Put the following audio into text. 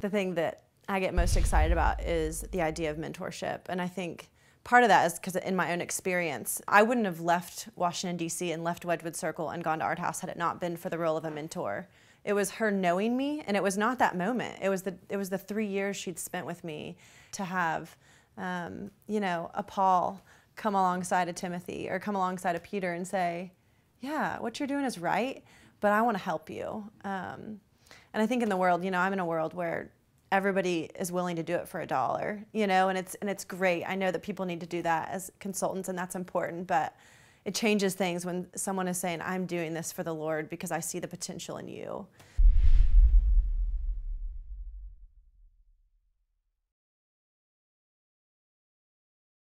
the thing that I get most excited about is the idea of mentorship. And I think part of that is because in my own experience, I wouldn't have left Washington, D.C. and left Wedgwood Circle and gone to Art House had it not been for the role of a mentor. It was her knowing me, and it was not that moment. It was the, it was the three years she'd spent with me to have, um, you know, a Paul come alongside of Timothy or come alongside of Peter and say, yeah, what you're doing is right, but I want to help you. Um, and I think in the world, you know, I'm in a world where everybody is willing to do it for a dollar, you know, and it's and it's great. I know that people need to do that as consultants and that's important, but it changes things when someone is saying, I'm doing this for the Lord because I see the potential in you.